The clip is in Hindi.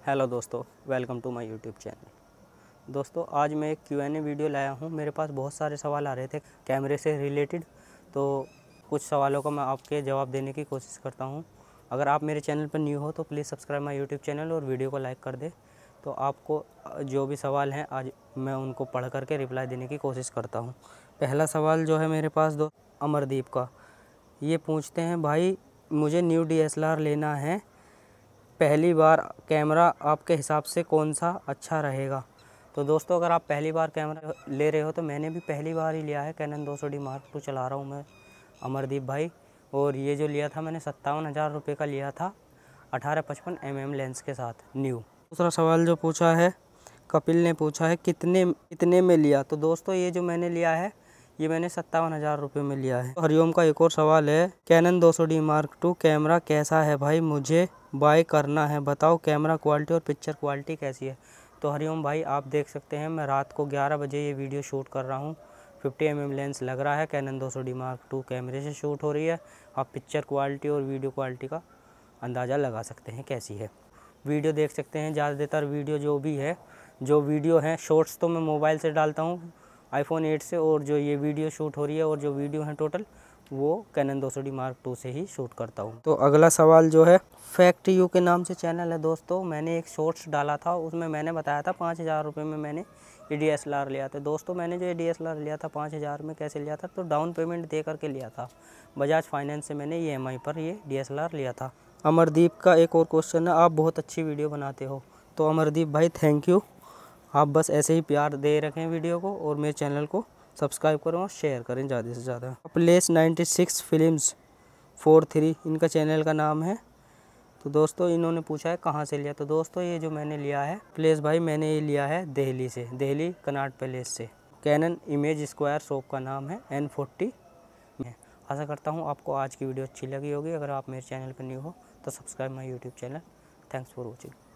हेलो दोस्तों, welcome to my YouTube channel. दोस्तों, आज मैं एक क्यू एन ए वीडियो लाया हूँ। मेरे पास बहुत सारे सवाल आ रहे थे कैमरे से रिलेटेड तो कुछ सवालों का मैं आपके जवाब देने की कोशिश करता हूँ। अगर आप मेरे चैनल पर न्यू हो तो please subscribe my YouTube channel और वीडियो को लाइक कर दे। तो आपको जो भी सवाल हैं, आज मैं उनको पढ़ करके रिप्लाई देने की कोशिश करता हूँ। पहला सवाल जो है मेरे पास दो, अमरदीप का। ये पूछते हैं, भाई, मुझे न्यू डीएसएलआर लेना है पहली बार कैमरा आपके हिसाब से कौन सा अच्छा रहेगा? तो दोस्तों, अगर आप पहली बार कैमरा ले रहे हो तो मैंने भी पहली बार ही लिया है। कैनन दो सौ डी मार्क टू चला रहा हूँ मैं, अमरदीप भाई। और ये जो लिया था मैंने, सत्तावन हज़ार रुपये का लिया था, अठारह पचपन एम एम लेंस के साथ न्यू दूसरा सवाल जो पूछा है, कपिल ने पूछा है, कितने कितने में लिया? तो दोस्तों, ये जो मैंने लिया है, ये मैंने सत्तावन हज़ार रुपये में लिया है। हरिओम का एक और सवाल है Canon 200 D mark two camera कैसा है भाई? मुझे बाय करना है। बताओ कैमरा क्वालिटी और पिक्चर क्वालिटी कैसी है? तो हरिओम भाई, आप देख सकते हैं, मैं रात को 11 बजे ये वीडियो शूट कर रहा हूँ। 50 एम mm लेंस लग रहा है कैनन 200 सौ डी मार्क टू कैमरे से शूट हो रही है। आप पिक्चर क्वालिटी और वीडियो क्वालिटी का अंदाज़ा लगा सकते हैं कैसी है। वीडियो देख सकते हैं, ज़्यादातर वीडियो जो भी है, जो वीडियो है, शॉर्ट्स तो मैं मोबाइल से डालता हूँ आईफोन 8 से और जो ये वीडियो शूट हो रही है और जो वीडियो हैं टोटल वो कैनन दो सौ डी मार्क टू से ही शूट करता हूँ। तो अगला सवाल जो है फैक्ट यू के नाम से चैनल है दोस्तों। मैंने एक शॉर्ट्स डाला था, उसमें मैंने बताया था पाँच हज़ार रुपये में मैंने ये डी एस एल आर लिया था। दोस्तों, मैंने जो ये डी एस एल आर लिया था, पाँच हज़ार में कैसे लिया था तो डाउन पेमेंट दे करके लिया था। बजाज फाइनेंस से मैंने ई एम आई पर ये डी एस एल आर लिया था। अमरदीप का एक और क्वेश्चन है, आप बहुत अच्छी वीडियो बनाते हो। तो अमरदीप भाई थैंक यू आप बस ऐसे ही प्यार दे रखें वीडियो को और मेरे चैनल को। सब्सक्राइब करें और शेयर करें ज़्यादा से ज़्यादा। प्लेस 96 फिल्म्स फोर थ्री इनका चैनल का नाम है। तो दोस्तों, इन्होंने पूछा है कहाँ से लिया? तो दोस्तों, ये जो मैंने लिया है प्लेस भाई, मैंने ये लिया है दिल्ली से, दिल्ली कनाट पैलेस से। कैनन इमेज स्क्वायर शॉप का नाम है एन फोर्टी में आशा करता हूँ आपको आज की वीडियो अच्छी लगी होगी। अगर आप मेरे चैनल पर न्यू हो तो subscribe my YouTube channel thanks for watching